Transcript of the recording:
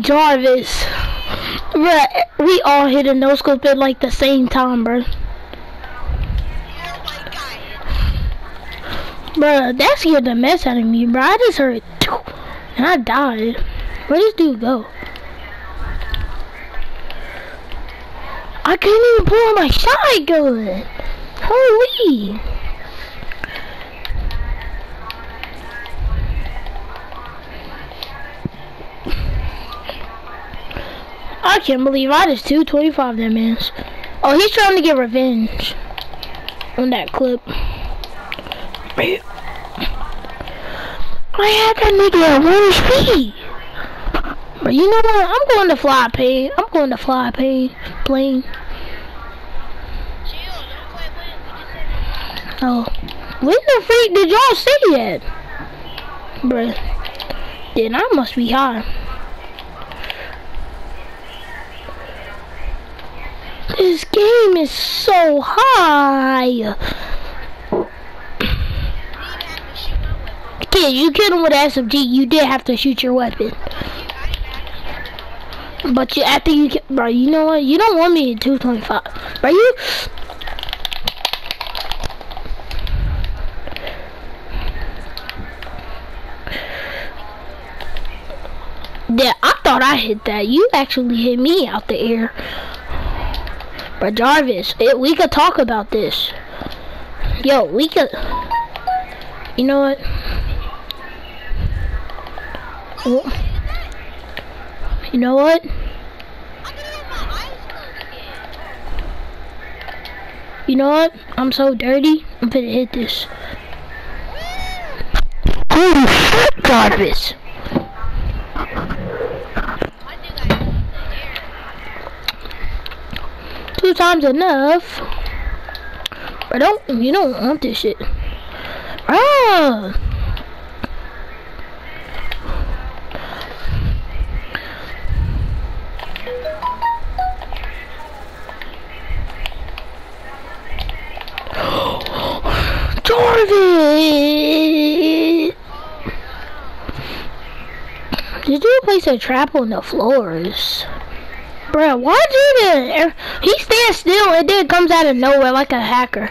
Jarvis. Bruh, we all hit a no scope at like the same time, bro. Bruh, that scared the mess out of me, bro. I just heard and I died. Where this dude go? I couldn't even pull my shotgun. Holy. I can't believe I just 225 that man. Oh, he's trying to get revenge on that clip. I had that nigga at one speed. But you know what? I'm going to fly plane. I'm going to fly plane. Plane. Oh. When the freak did y'all see that? Bruh. Then I must be high. This game is so high. Kid, you killed him with SMG. You did have to shoot your weapon. But you, after you, bro, you know what? You don't want me at 225. Bro, you. Yeah, I thought I hit that. You actually hit me out the air. But Jarvis, it, we could talk about this. Yo, we could. You know what? You know what? You know what? I'm so dirty. I'm gonna hit this. Holy shit, Jarvis! Two times enough. I don't you don't want this shit. Ah! Jarvis! Did you place a trap on the floors? Bro, why do this? He stands still and then comes out of nowhere like a hacker.